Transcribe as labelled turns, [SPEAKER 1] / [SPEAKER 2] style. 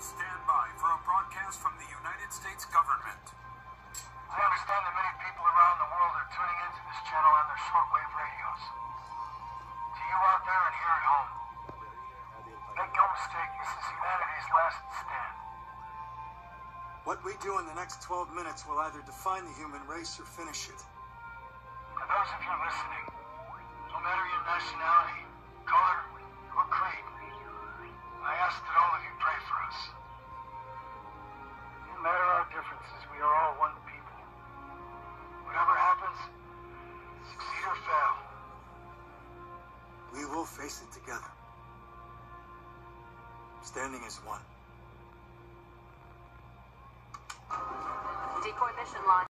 [SPEAKER 1] Stand by for a broadcast from the United States government.
[SPEAKER 2] I understand that many people around the world are tuning into this channel on their shortwave radios. To you out there and here at home, make no mistake, this is humanity's last stand.
[SPEAKER 3] What we do in the next 12 minutes will either define the human race or finish it.
[SPEAKER 2] For those of you listening, no matter your nationality,
[SPEAKER 3] We will face it together. Standing as one.
[SPEAKER 4] Decoy mission launch.